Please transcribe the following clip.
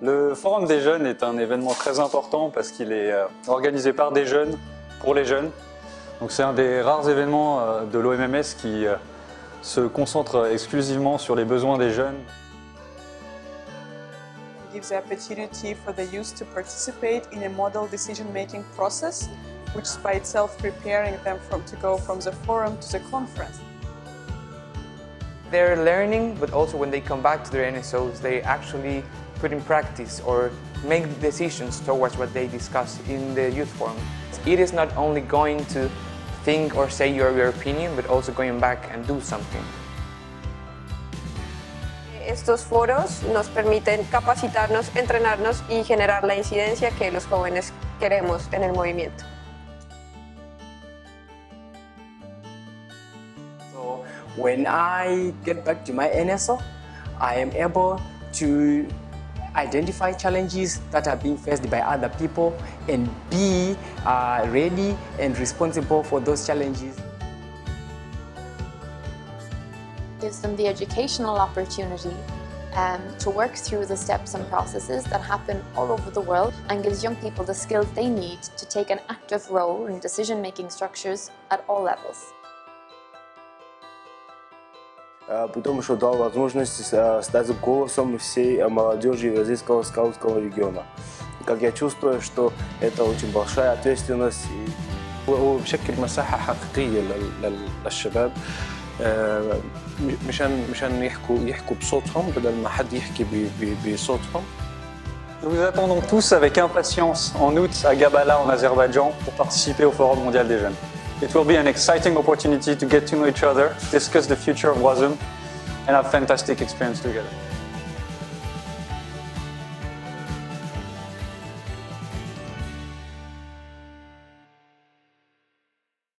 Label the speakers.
Speaker 1: Le Forum des jeunes est un événement très important parce qu'il est euh, organisé par des jeunes, pour les jeunes. Donc c'est un des rares événements euh, de l'OMMS qui euh, se concentre exclusivement sur les besoins des jeunes.
Speaker 2: gives the opportunity for the youth to participate in a model decision-making process, which is by itself preparing them from, to go from the forum to the conference.
Speaker 3: They're learning, but also when they come back to their NSOs, they actually put in practice or make decisions towards what they discuss in the youth forum. It is not only going to think or say your, your opinion, but also going back and do something.
Speaker 4: Estos foros nos permiten capacitarnos, entrenarnos y generar la incidencia que los jóvenes queremos en el movimiento.
Speaker 5: So when I get back to my NSO, I am able to identify challenges that are being faced by other people and be uh, ready and responsible for those challenges.
Speaker 6: gives them the educational opportunity um, to work through the steps and processes that happen all over the world and gives young people the skills they need to take an active role in decision-making structures at all levels.
Speaker 7: потому что дал возможность стать голосом всей молодежи Евразийского скаутского региона. Как я чувствую, что это очень большая ответственность.
Speaker 8: هو بشكل مساحة حقيقية للشباب مشان مشان يحكوا يحكوا بصوتهم بدل ما حد يحكي بصوتهم
Speaker 1: Nous vous attendons tous avec impatience en août à Gabala en Azerbaïdjan pour participer au Forum mondial des jeunes. It will be an exciting opportunity to get to know each other, discuss the future of WOSM and have fantastic experience together.